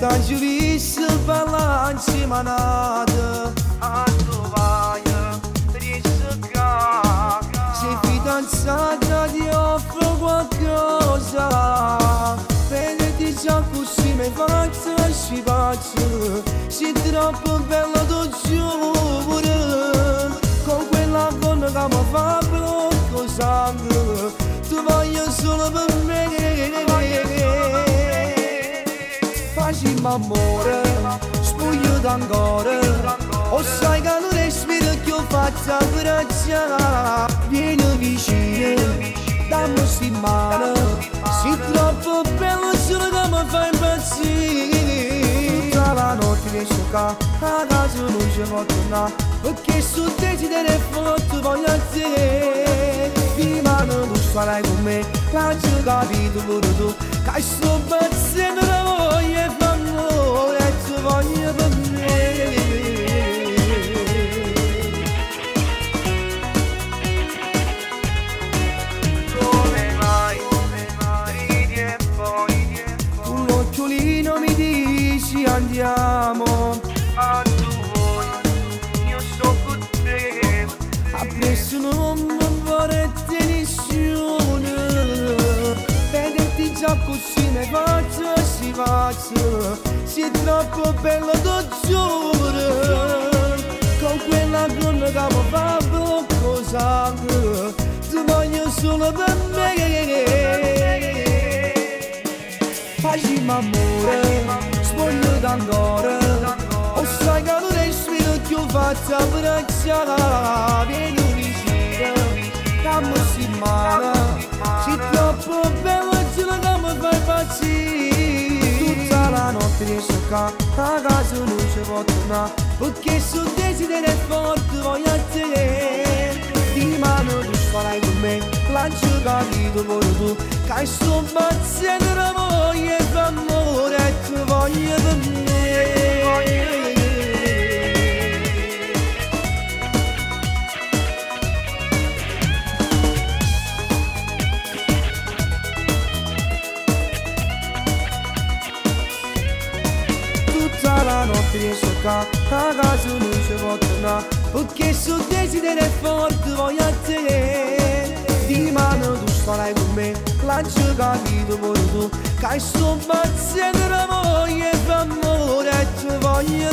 تجري البلاد سمنادة عالدوايا ريش سكاكا سيفيدا سادة ديوفر وكوزا Vedi già così mi faccio e ci faccio Si troppo bello dolce Facciamo amore, spoglio d'ancora O sai che non respiro che io faccio abbracciare Vieni vicino, dammi sti mano. Sei troppo bello solo che mi fai impazzire. Tutta la notte riesco qua, a casa non ci tornare. Perché su desidero e forte voglio a te Di mano tu farai con me, l'hai già capito pure tu. Che sto pazzendo la voglia dici andiamo. A tu vuoi Io sto con te. Appresso non vorrete nessuno Vederti già così mi faccio si faccio. Sei troppo bello giuro Con quella donna che mi fa sangue. Ti voglio solo per me. Facciamo amore, spoglio d'ancora O sai che non respiro che io faccio abbracciare Vieni vicino, dammi si mano Sei troppo bello, giuro che mi fai impazzire Tutta la notte riesco qua, a casa non ci posso tornare Perché su desidero è forte, voglio a te Di mano tu farai con me, tu Che sto impazzendo la voglia e fa amore Una notte sciocca Ragazzo non ci può tornare Perché su desidera forte voglio a te Di mano tu starai con me L'angelo capito pure tu Che sto paziente la moglie Fammi ora ci voglio